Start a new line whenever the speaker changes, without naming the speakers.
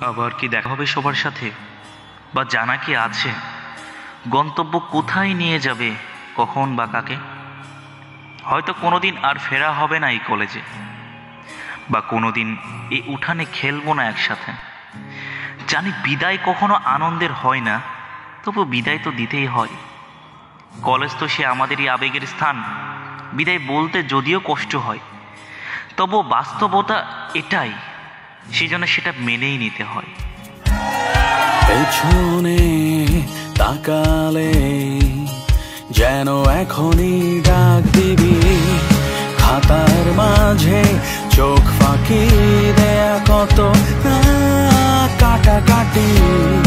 আবার কি দেখা হবে সবার সাথে? বা জানা কি আছে? গন্তব্য কোথায় নিয়ে যাবে? কখন বা কাকে? হয়তো কোনোদিন আর ফেরা হবে না এই কলেজে। বা কোনোদিন এই উঠানে খেলব না একসাথে। জানি বিদায় কখনো আনন্দের হয় না, তবু বিদায় তো দিতেই হয়। কলেজ তো সে আমাদেরই আবেগের স্থান। বিদায় বলতে যদিও কষ্ট হয়। তবু বাস্তবতা এটাই। সেজন্য সেটা মেনেই নিতে হয়।
পেছনে তাকালে যেন এখনই ডাক দিবি। খাতার মাঝে চোখ ফাঁকি দেয়া কত কাটাকাটি অঙ্ক